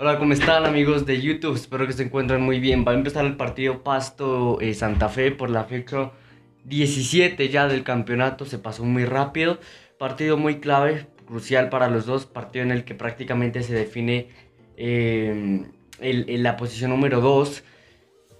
Hola, ¿cómo están amigos de YouTube? Espero que se encuentren muy bien. Va a empezar el partido Pasto eh, Santa Fe por la fecha 17 ya del campeonato. Se pasó muy rápido. Partido muy clave, crucial para los dos. Partido en el que prácticamente se define eh, la posición número 2.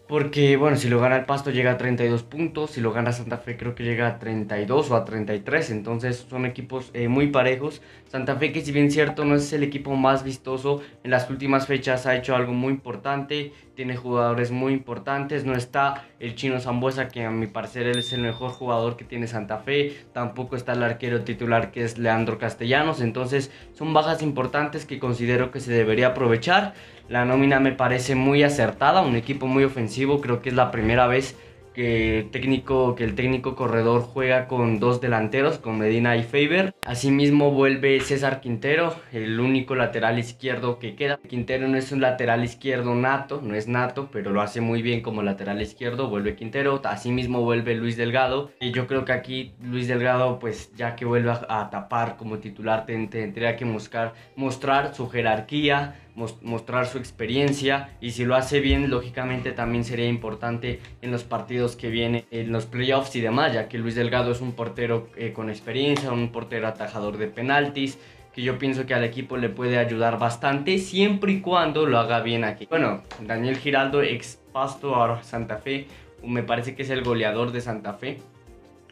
Porque, bueno, si lo gana el Pasto llega a 32 puntos, si lo gana Santa Fe creo que llega a 32 o a 33, entonces son equipos eh, muy parejos. Santa Fe que si bien cierto no es el equipo más vistoso, en las últimas fechas ha hecho algo muy importante, tiene jugadores muy importantes, no está el chino Zambuesa que a mi parecer es el mejor jugador que tiene Santa Fe, tampoco está el arquero titular que es Leandro Castellanos, entonces son bajas importantes que considero que se debería aprovechar. La nómina me parece muy acertada, un equipo muy ofensivo, creo que es la primera vez que el técnico, que el técnico corredor juega con dos delanteros, con Medina y Faber. Asimismo vuelve César Quintero, el único lateral izquierdo que queda. Quintero no es un lateral izquierdo nato, no es nato, pero lo hace muy bien como lateral izquierdo. Vuelve Quintero, asimismo vuelve Luis Delgado. Y yo creo que aquí Luis Delgado, pues ya que vuelve a, tapar como titular, tendría que buscar, mostrar su jerarquía, mostrar su experiencia y si lo hace bien, lógicamente también sería importante en los partidos que vienen, en los playoffs y demás, ya que Luis Delgado es un portero eh, con experiencia, un portero atajador de penaltis, que yo pienso que al equipo le puede ayudar bastante siempre y cuando lo haga bien aquí. Bueno, Daniel Giraldo, ex Pasto, ahora Santa Fe, me parece que es el goleador de Santa Fe.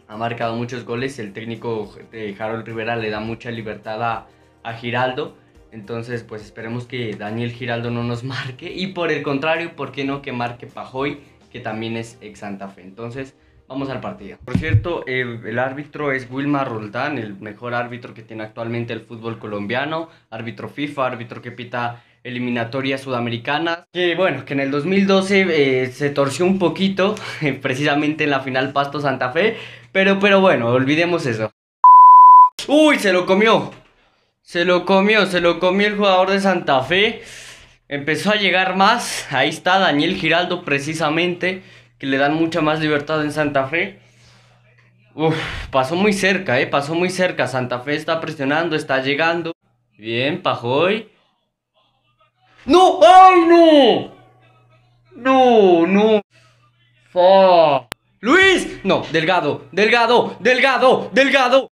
Ha marcado muchos goles, el técnico de eh, Harold Rivera le da mucha libertad a, a Giraldo entonces, pues esperemos que Daniel Giraldo no nos marque. Y por el contrario, ¿por qué no que marque Pajoy, que también es ex Santa Fe? Entonces, vamos al partido. Por cierto, el, árbitro es Wilmar Roldán, el mejor árbitro que tiene actualmente el fútbol colombiano. Árbitro FIFA, árbitro que pita eliminatorias sudamericanas. Que bueno, que en el 2012 eh, se torció un poquito, precisamente en la final Pasto Santa Fe. Pero, pero bueno, olvidemos eso. ¡Uy! Se lo comió. Se lo comió, se lo comió el jugador de Santa Fe. Empezó a llegar más. Ahí está Daniel Giraldo precisamente. Que le dan mucha más libertad en Santa Fe. Uf, pasó muy cerca, eh. Pasó muy cerca. Santa Fe está presionando, está llegando. Bien, Pajoy. ¡No! ¡Ay, no! No, no. ¡Luis! No, Delgado, Delgado, Delgado, Delgado.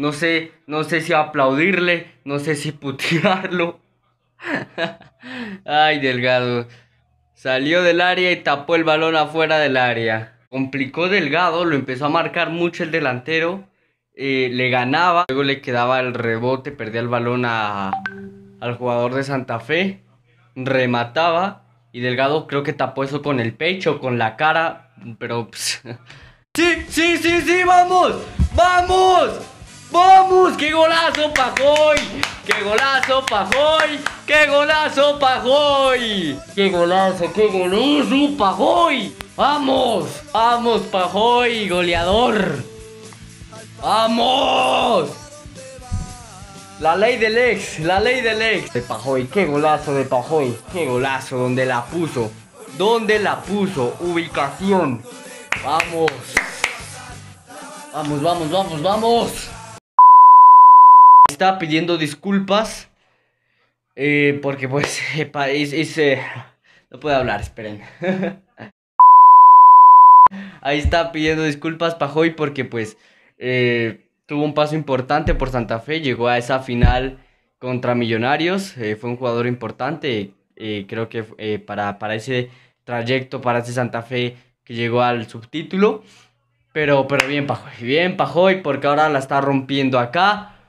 No sé, no sé si aplaudirle, no sé si putearlo. Ay, Delgado. Salió del área y tapó el balón afuera del área. Complicó Delgado, lo empezó a marcar mucho el delantero. Eh, le ganaba, luego le quedaba el rebote, perdía el balón a, al jugador de Santa Fe. Remataba y Delgado creo que tapó eso con el pecho, con la cara. Pero... Pues, sí, sí, sí, sí, vamos. ¡Vamos! ¡Vamos! ¡Qué golazo, Pajoy! ¡Qué golazo, Pajoy! ¡Qué golazo, Pajoy! ¡Qué golazo, qué golazo, Pajoy! ¡Vamos! ¡Vamos, Pajoy, goleador! ¡Vamos! La ley del ex, la ley del ex. De Pajoy, qué golazo de Pajoy. Qué golazo, donde la puso. ¿Dónde la puso? Ubicación. Vamos. Vamos, vamos, vamos, vamos estaba pidiendo disculpas. Eh, porque pues es, eh, no puedo hablar, esperen. Ahí está pidiendo disculpas Pajoy porque pues eh, tuvo un paso importante por Santa Fe, llegó a esa final contra Millonarios, fue un jugador importante, creo que para, para ese trayecto, para ese Santa Fe que llegó al subtítulo. Pero, pero bien Pajoy, bien Pajoy porque ahora la está rompiendo acá.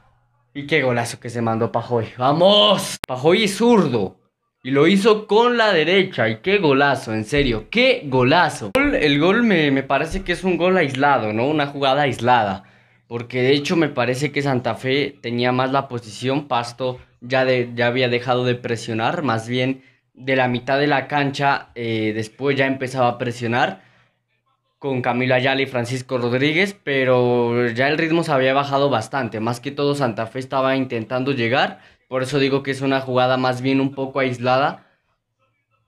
Y qué golazo que se mandó Pajoy. ¡Vamos! Pajoy es zurdo. Y lo hizo con la derecha. Y qué golazo, en serio. ¡Qué golazo! El gol me, parece que es un gol aislado, ¿no? Una jugada aislada. Porque de hecho me parece que Santa Fe tenía más la posición. Pasto ya, de, ya había dejado de presionar. Más bien de la mitad de la cancha eh, después ya empezaba a presionar con Camilo Ayala y Francisco Rodríguez, pero ya el ritmo se había bajado bastante. Más que todo Santa Fe estaba intentando llegar, por eso digo que es una jugada más bien un poco aislada,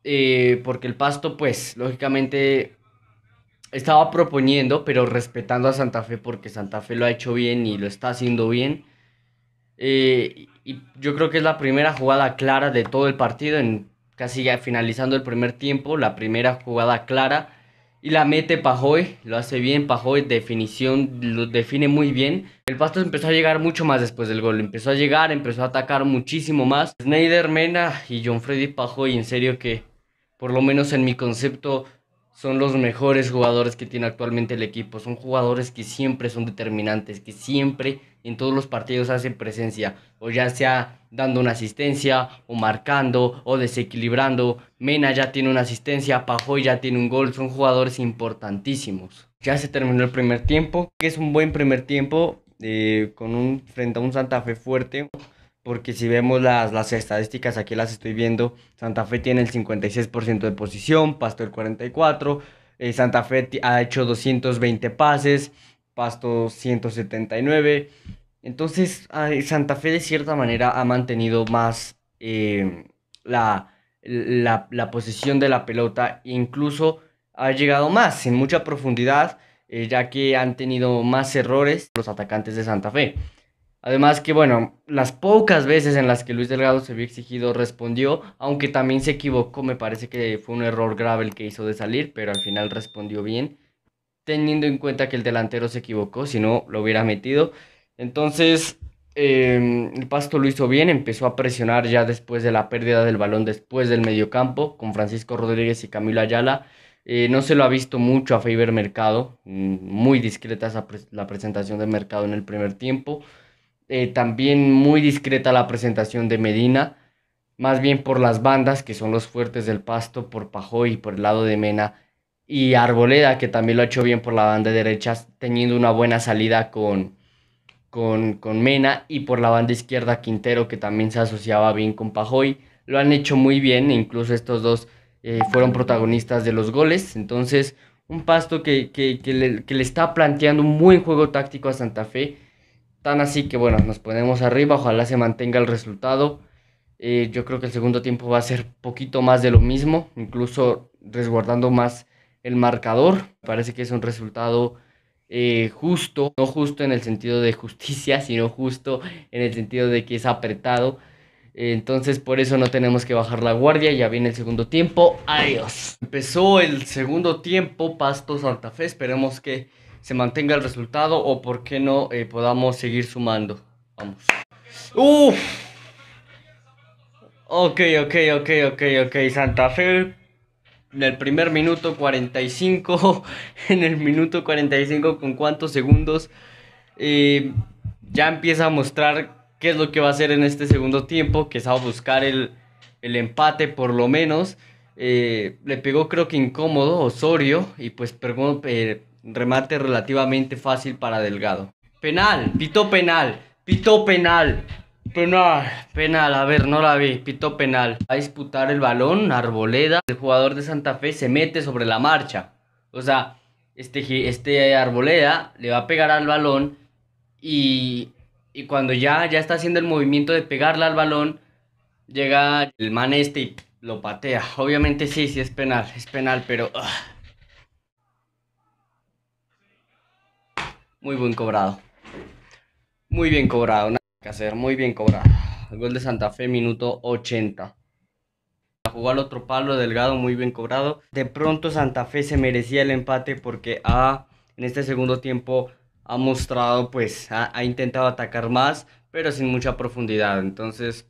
eh, porque el pasto pues lógicamente estaba proponiendo, pero respetando a Santa Fe porque Santa Fe lo ha hecho bien y lo está haciendo bien. Eh, y yo creo que es la primera jugada clara de todo el partido, en casi ya finalizando el primer tiempo, la primera jugada clara. Y la mete Pajoy, lo hace bien, Pajoy, definición, lo define muy bien. El Pasto empezó a llegar mucho más después del gol, empezó a llegar, empezó a atacar muchísimo más. Snyder, Mena y John Freddy Pajoy, en serio que, por lo menos en mi concepto, son los mejores jugadores que tiene actualmente el equipo. Son jugadores que siempre son determinantes, que siempre en todos los partidos hacen presencia, o ya sea dando una asistencia, o marcando, o desequilibrando. Mena ya tiene una asistencia, Pajoy ya tiene un gol, son jugadores importantísimos. Ya se terminó el primer tiempo, que es un buen primer tiempo, eh, con un, frente a un Santa Fe fuerte, porque si vemos las, las estadísticas, aquí las estoy viendo, Santa Fe tiene el 56% de posición, Pasto el 44%, eh, Santa Fe ha hecho 220 pases, Pasto 179. Entonces, Santa Fe de cierta manera ha mantenido más eh, la, la, posesión de la pelota incluso ha llegado más en mucha profundidad, eh, ya que han tenido más errores los atacantes de Santa Fe. Además que, bueno, las pocas veces en las que Luis Delgado se había exigido respondió, aunque también se equivocó, me parece que fue un error grave el que hizo de salir, pero al final respondió bien teniendo en cuenta que el delantero se equivocó, si no lo hubiera metido. Entonces, em, el Pasto lo hizo bien, empezó a presionar ya después de la pérdida del balón, después del mediocampo, con Francisco Rodríguez y Camilo Ayala. Eh, no se lo ha visto mucho a Faber Mercado, mm, muy discreta la presentación de Mercado en el primer tiempo. Eh, también muy discreta la presentación de Medina, más bien por las bandas, que son los fuertes del Pasto, por Pajoy por el lado de Mena y Arboleda, que también lo ha hecho bien por la banda derecha, teniendo una buena salida con, con, Mena, y por la banda izquierda Quintero, que también se asociaba bien con Pajoy. Lo han hecho muy bien, e incluso estos dos eh, fueron protagonistas de los goles. Entonces, un pasto que, le, que, le, está planteando un buen juego táctico a Santa Fe. Tan así que, bueno, nos ponemos arriba, ojalá se mantenga el resultado. Eh, yo creo que el segundo tiempo va a ser poquito más de lo mismo, incluso resguardando más el marcador. Parece que es un resultado eh, justo, no justo en el sentido de justicia, sino justo en el sentido de que es apretado. Entonces por eso no tenemos que bajar la guardia. Ya viene el segundo tiempo. Adiós. Empezó el segundo tiempo. Pasto Santa Fe. Esperemos que se mantenga el resultado. O por qué no eh, podamos seguir sumando. Vamos. Uf. Ok, ok, ok, ok, ok. Santa Fe en el primer minuto 45, en el minuto 45 con cuántos segundos, eh, ya empieza a mostrar qué es lo que va a hacer en este segundo tiempo, que es a buscar el, empate por lo menos. Eh, le pegó creo que incómodo Osorio y pues eh, remate relativamente fácil para Delgado. Penal, pitó penal, pitó penal. Penal, penal, a ver, no la vi, pito penal. Va a disputar el balón, Arboleda. El jugador de Santa Fe se mete sobre la marcha. O sea, este, este Arboleda le va a pegar al balón y, y cuando ya, ya está haciendo el movimiento de pegarle al balón, llega el man este y lo patea. Obviamente sí, sí es penal, es penal, pero... Ah. Muy buen cobrado. Muy bien cobrado que hacer, muy bien cobrado. El gol de Santa Fe, minuto 80. Jugó al otro palo, Delgado, muy bien cobrado. De pronto Santa Fe se merecía el empate porque ha, en este segundo tiempo ha mostrado, pues, ha, intentado atacar más, pero sin mucha profundidad. Entonces,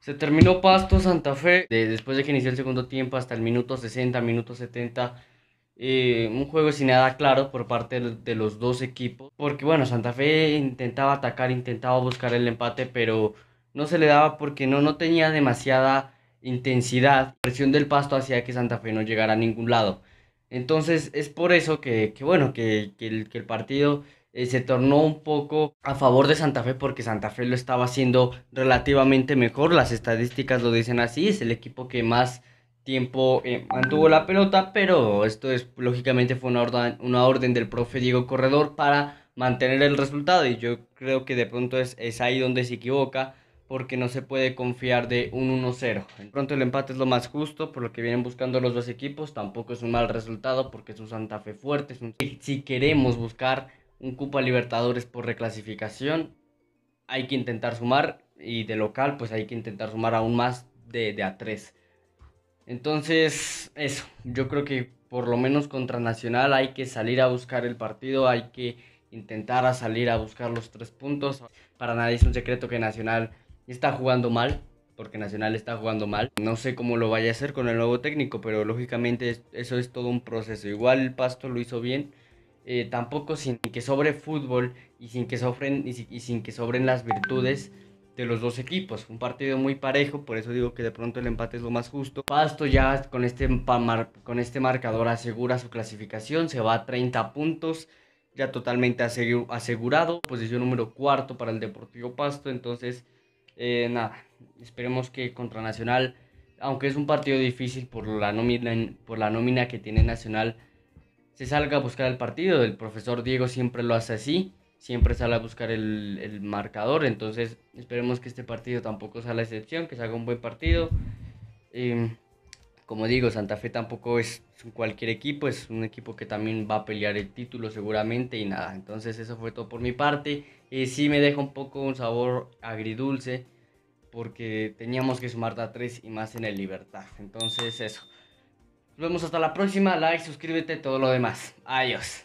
se terminó Pasto Santa Fe. después de que inició el segundo tiempo hasta el minuto 60, minuto 70 eh, un juego sin nada claro por parte de los dos equipos. Porque bueno, Santa Fe intentaba atacar, intentaba buscar el empate, pero no se le daba porque no, no tenía demasiada intensidad. La presión del pasto hacía que Santa Fe no llegara a ningún lado. Entonces es por eso que, bueno, que, el, partido eh, se tornó un poco a favor de Santa Fe porque Santa Fe lo estaba haciendo relativamente mejor. Las estadísticas lo dicen así, es el equipo que más tiempo eh, mantuvo la pelota, pero esto es lógicamente fue una orden, una orden del profe Diego Corredor para mantener el resultado y yo creo que de pronto es, es ahí donde se equivoca porque no se puede confiar de un 1-0. Pronto el empate es lo más justo por lo que vienen buscando los dos equipos. Tampoco es un mal resultado porque es un Santa Fe fuerte. Si queremos buscar un Cupa Libertadores por reclasificación, hay que intentar sumar y de local pues hay que intentar sumar aún más de, de a 3. Entonces, eso, yo creo que por lo menos contra Nacional hay que salir a buscar el partido, hay que intentar a salir a buscar los tres puntos. Para nadie es un secreto que Nacional está jugando mal, porque Nacional está jugando mal. No sé cómo lo vaya a hacer con el nuevo técnico, pero lógicamente eso es todo un proceso. Igual el Pasto lo hizo bien, eh, tampoco sin que sobre fútbol y sin que, sobren, y, sin que sobren las virtudes de los dos equipos. Un partido muy parejo, por eso digo que de pronto el empate es lo más justo. Pasto ya con este, con este marcador asegura su clasificación, se va a 30 puntos, ya totalmente asegurado. Posición número cuarto para el Deportivo Pasto, entonces eh, nada, esperemos que contra Nacional, aunque es un partido difícil por la, nómina, por la nómina que tiene Nacional, se salga a buscar el partido. El profesor Diego siempre lo hace así, siempre sale a buscar el, marcador. Entonces esperemos que este partido tampoco sea la excepción, que se haga un buen partido. Em, como digo, Santa Fe tampoco es cualquier equipo, es un equipo que también va a pelear el título seguramente y nada. Entonces eso fue todo por mi parte. Y sí me deja un poco un sabor agridulce porque teníamos que sumar a 3 y más en el Libertad. Entonces eso. Nos vemos hasta la próxima. Like, suscríbete, todo lo demás. Adiós.